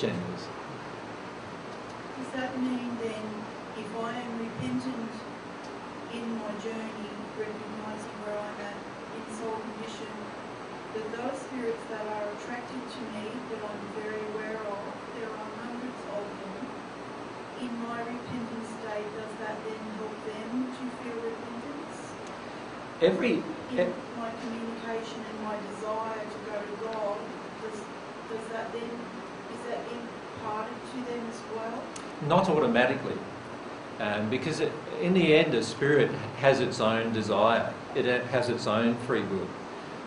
genders. Does that mean then, if I am repentant in my journey, recognising where I'm at in soul condition, that those spirits that are attracted to me, that I'm very aware of, there are hundreds of them, in my repentant state, does that then help them to feel repentance? Every, In my communication and my desire to go to God, does, does that then, imparted to them as well? not automatically, um, because it, in the end, a spirit has its own desire, it has its own free will.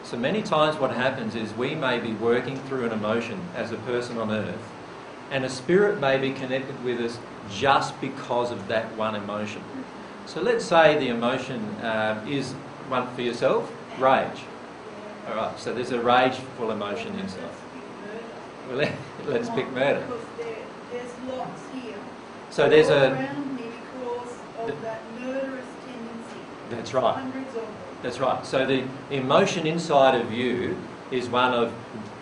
So many times, what happens is we may be working through an emotion as a person on earth, and a spirit may be connected with us just because of that one emotion. So let's say the emotion uh, is one for yourself rage. All right, so there's a rageful emotion inside. Let's pick oh, murder. Because there, there's lots here. So there's a. around me because The- of that murderous tendency. That's right. Hundreds of them. That's right. So the emotion inside of you is one of,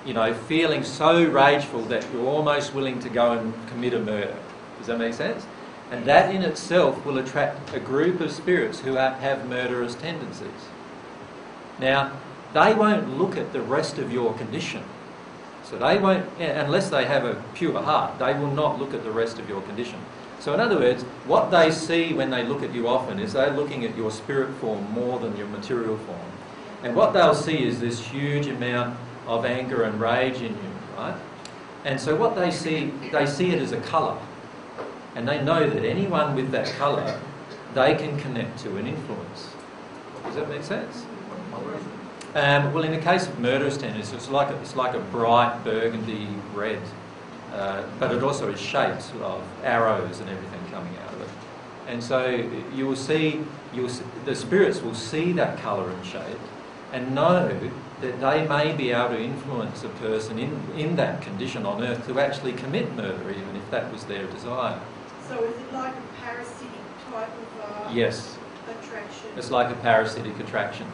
you know, feeling so rageful that you're almost willing to go and commit a murder. Does that make sense? And that in itself will attract a group of spirits who are, have murderous tendencies. Now, they won't look at the rest of your condition. So they won't, unless they have a pure heart, they will not look at the rest of your condition. So, in other words, what they see when they look at you often is they're looking at your spirit form more than your material form. And what they'll see is this huge amount of anger and rage in you, right? And so, what they see, they see it as a colour. And they know that anyone with that colour, they can connect to and influence. Does that make sense? Um, well, in the case of murderous it's like a, it's like a bright burgundy red, uh, but it also is shaped of arrows and everything coming out of it. And so you will see, you will see, the spirits will see that colour and shape, and know that they may be able to influence a person in, in that condition on earth to actually commit murder, even if that was their desire. So is it like a parasitic type of uh, Yes. attraction? It's like a parasitic attraction.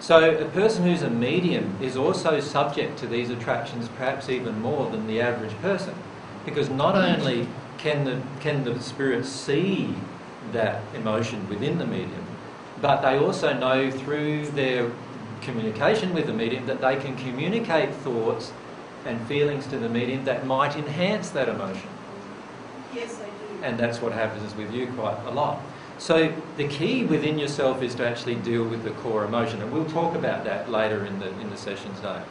So a person who's a medium is also subject to these attractions perhaps even more than the average person. Because not only can the, can the spirit see that emotion within the medium, but they also know through their communication with the medium that they can communicate thoughts and feelings to the medium that might enhance that emotion. Yes, I do. And that's what happens with you quite a lot. So the key within yourself is to actually deal with the core emotion, and we'll talk about that later in the in the session today.